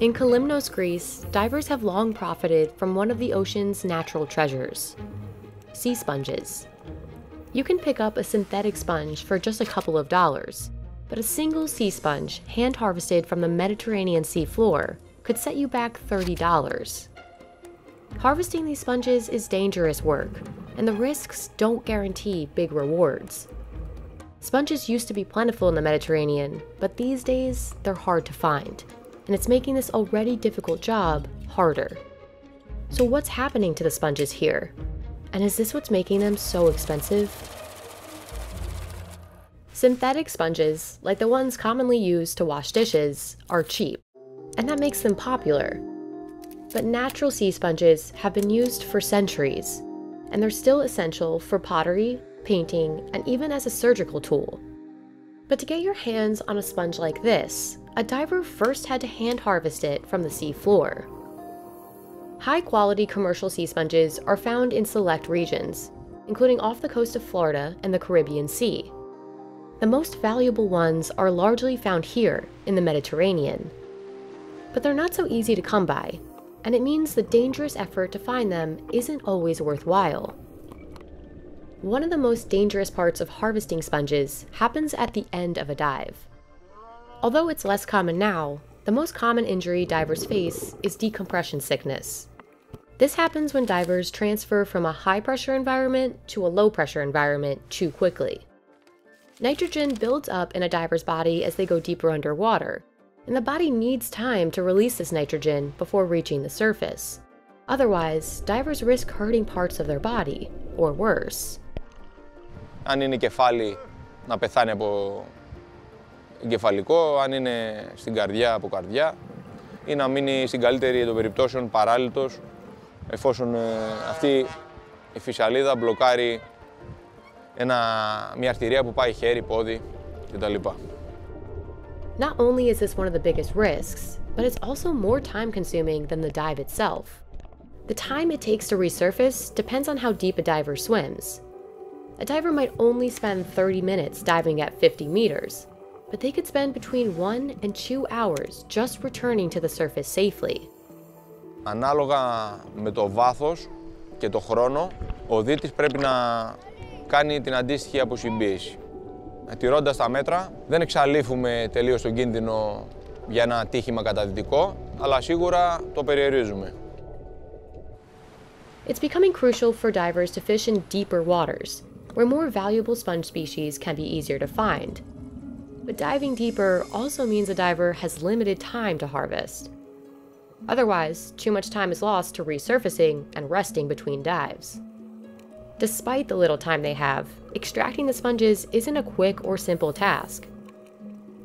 In Kalymnos, Greece, divers have long profited from one of the ocean's natural treasures sea sponges. You can pick up a synthetic sponge for just a couple of dollars, but a single sea sponge, hand harvested from the Mediterranean sea floor, could set you back $30. Harvesting these sponges is dangerous work, and the risks don't guarantee big rewards. Sponges used to be plentiful in the Mediterranean, but these days they're hard to find, and it's making this already difficult job harder. So, what's happening to the sponges here? And is this what's making them so expensive? Synthetic sponges, like the ones commonly used to wash dishes, are cheap, and that makes them popular. But natural sea sponges have been used for centuries, and they're still essential for pottery, painting, and even as a surgical tool. But to get your hands on a sponge like this, a diver first had to hand harvest it from the sea floor. High quality commercial sea sponges are found in select regions, including off the coast of Florida and the Caribbean Sea. The most valuable ones are largely found here in the Mediterranean. But they're not so easy to come by, and it means the dangerous effort to find them isn't always worthwhile. One of the most dangerous parts of harvesting sponges happens at the end of a dive. Although it's less common now, the most common injury divers face is decompression sickness. This happens when divers transfer from a high pressure environment to a low pressure environment too quickly. Nitrogen builds up in a diver's body as they go deeper underwater, and the body needs time to release this nitrogen before reaching the surface. Otherwise, divers risk hurting parts of their body, or worse. Αν είναι κεφάλι, να πεθάνει από εγκεφαλικό, αν είναι στην καρδιά από καρδιά ή να μείνει στην καλύτερη των περιπτώσεων παράλυτος εφόσον αυτή η φυσαλίδα μπλοκάρει ένα, μια αρτηρία που πάει χέρι, πόδι κτλ. Not only is this one of the biggest risks, but it's also more time consuming than the dive itself. The time it takes to resurface depends on how deep a diver swims. A diver might only spend 30 minutes diving at 50 meters, but they could spend between one and two hours just returning to the surface safely. Ανάλογα με το βάθος και το χρόνο, ο δίτης πρέπει να κάνει την αντίστοιχη αποσυμπίεση. Τηρώντας τα μέτρα, δεν εξαλείφουμε τελείως τον κίνδυνο για ένα ατύχημα καταδυτικό, αλλά σίγουρα το περιορίζουμε. It's becoming crucial for divers to fish in deeper waters, where more valuable sponge species can be easier to find. but diving deeper also means a diver has limited time to harvest. Otherwise, too much time is lost to resurfacing and resting between dives. Despite the little time they have, extracting the sponges isn't a quick or simple task.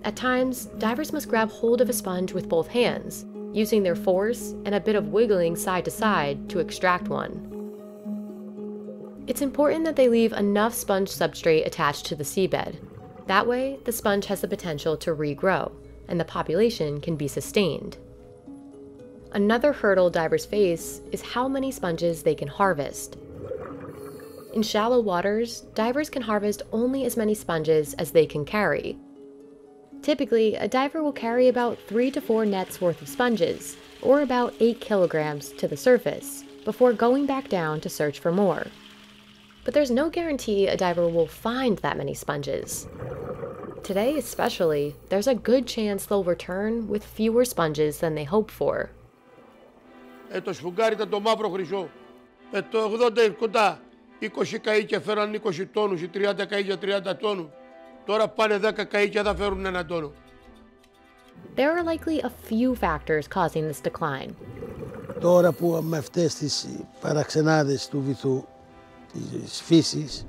At times, divers must grab hold of a sponge with both hands, using their force and a bit of wiggling side to side to extract one. It's important that they leave enough sponge substrate attached to the seabed that way, the sponge has the potential to regrow, and the population can be sustained. Another hurdle divers face is how many sponges they can harvest. In shallow waters, divers can harvest only as many sponges as they can carry. Typically, a diver will carry about 3 to 4 nets worth of sponges, or about 8 kilograms, to the surface, before going back down to search for more but there's no guarantee a diver will find that many sponges. Today, especially, there's a good chance they'll return with fewer sponges than they hoped for. Ε, το σφουγγάρι ήταν το μαύρο χρυσό. Ε, το 80 κοντά 20 καΐκια φέραν 20 τόνους ή 30 καΐκια 30 τόνους. Τώρα πάνε 10 καΐκια θα φέρουν ένα τόνο. There are likely a few factors causing this decline. Τώρα που με αυτές τις παραξενάδες του βυθού της φύσης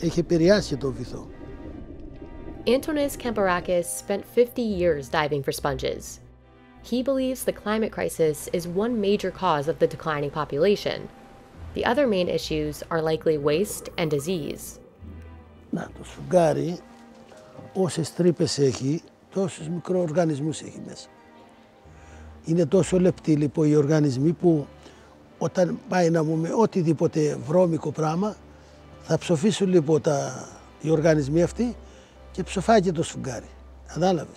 έχει επηρεάσει το βυθό. Antonis Kamparakis spent 50 years diving for sponges. He believes the climate crisis is one major cause of the declining population. The other main issues are likely waste and disease. Να, το σφουγγάρι, όσες τρύπες έχει, τόσους μικροοργανισμούς έχει μέσα. Είναι τόσο λεπτοί λοιπόν οι οργανισμοί που όταν πάει να μου με οτιδήποτε βρώμικο πράγμα, θα ψοφήσουν λοιπόν τα, οι οργανισμοί αυτοί και ψοφάει και το σφουγγάρι. Κατάλαβε.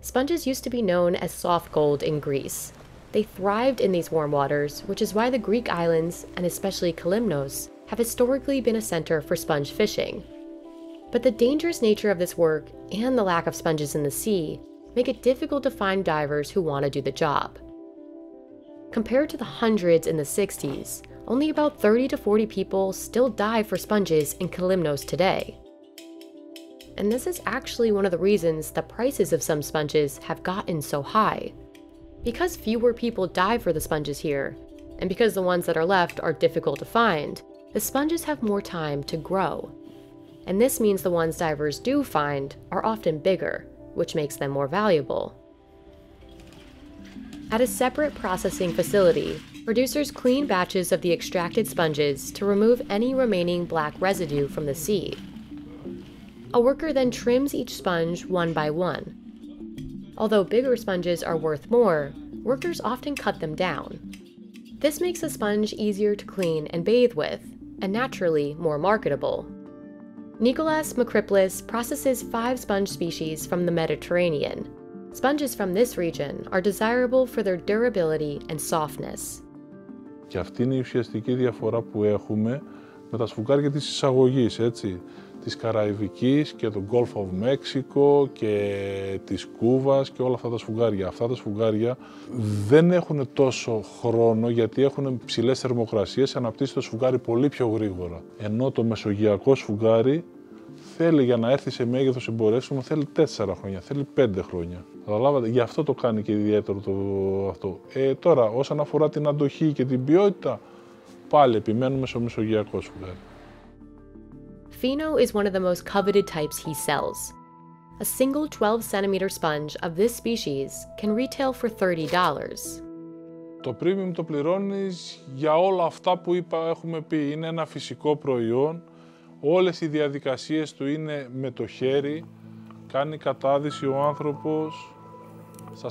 Sponges used to be known as soft gold in Greece. They thrived in these warm waters, which is why the Greek islands, and especially Kalymnos, have historically been a center for sponge fishing. But the dangerous nature of this work and the lack of sponges in the sea make it difficult to find divers who want to do the job. Compared to the hundreds in the 60s, only about 30 to 40 people still dive for sponges in Kalymnos today and this is actually one of the reasons the prices of some sponges have gotten so high. Because fewer people dive for the sponges here, and because the ones that are left are difficult to find, the sponges have more time to grow. And this means the ones divers do find are often bigger, which makes them more valuable. At a separate processing facility, producers clean batches of the extracted sponges to remove any remaining black residue from the sea. A worker then trims each sponge one by one. Although bigger sponges are worth more, workers often cut them down. This makes a sponge easier to clean and bathe with, and naturally more marketable. Nicolas Makriplis processes five sponge species from the Mediterranean. Sponges from this region are desirable for their durability and softness. Και αυτή είναι η ουσιαστική διαφορά που έχουμε με τα σφουγγάρια της εισαγωγής, έτσι. της Καραϊβικής και του Gulf of Mexico και της Κούβας και όλα αυτά τα σφουγγάρια. Αυτά τα σφουγγάρια δεν έχουν τόσο χρόνο γιατί έχουν ψηλές θερμοκρασίες, αναπτύσσει το σφουγγάρι πολύ πιο γρήγορα. Ενώ το μεσογειακό σφουγγάρι θέλει για να έρθει σε μέγεθος εμπορεύσιμο, θέλει 4 χρόνια, θέλει 5 χρόνια. Καταλάβατε, γι' αυτό το κάνει και ιδιαίτερο το αυτό. Ε, τώρα, όσον αφορά την αντοχή και την ποιότητα, πάλι επιμένουμε στο μεσογειακό σφουγγάρι. Fino is one of the most coveted types he sells. A single 12 centimeter sponge of this species can retail for $30. Το premium το πληρώνεις για όλα αυτά που είπα, έχουμε πει. Είναι ένα φυσικό προϊόν. Όλες οι διαδικασίες του είναι με το χέρι. Κάνει κατάδυση ο άνθρωπος στα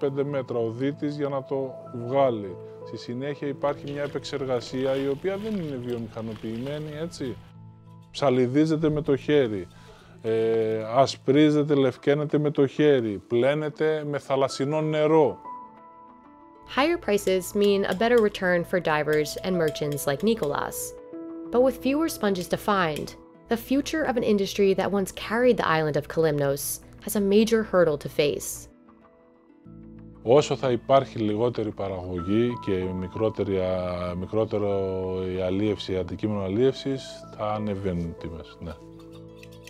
40-45 μέτρα ο δίτης για να το βγάλει. Στη συνέχεια υπάρχει μια επεξεργασία η οποία δεν είναι βιομηχανοποιημένη, έτσι ψαλιδίζεται με το χέρι, ε, ασπρίζεται, λευκαίνεται με το χέρι, πλένεται με θαλασσινό νερό. Higher prices mean a better return for divers and merchants like Nicolas. But with fewer sponges to find, the future of an industry that once carried the island of Kalymnos has a major hurdle to face. Όσο θα υπάρχει λιγότερη παραγωγή και μικρότερη, μικρότερο η αλίευση, αντικείμενο αλίευσης, θα ανεβαίνουν οι τιμές. Ναι.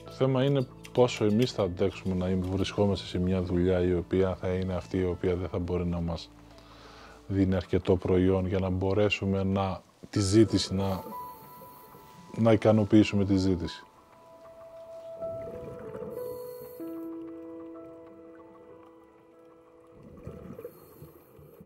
Το θέμα είναι πόσο εμείς θα αντέξουμε να βρισκόμαστε σε μια δουλειά η οποία θα είναι αυτή η οποία δεν θα μπορεί να μας δίνει αρκετό προϊόν για να μπορέσουμε να, τη ζήτηση, να, να ικανοποιήσουμε τη ζήτηση.